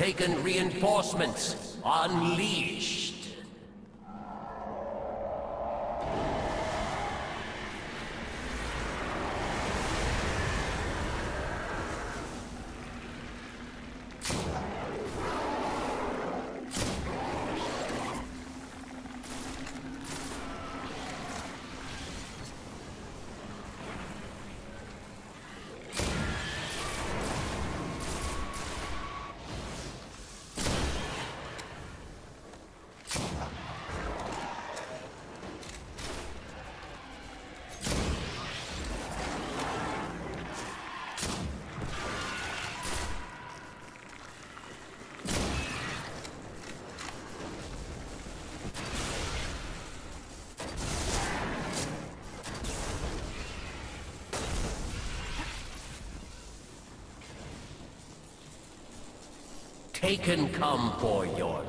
Taken reinforcements. Unleashed. Taken come for your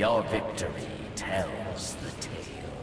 Your victory tells the tale.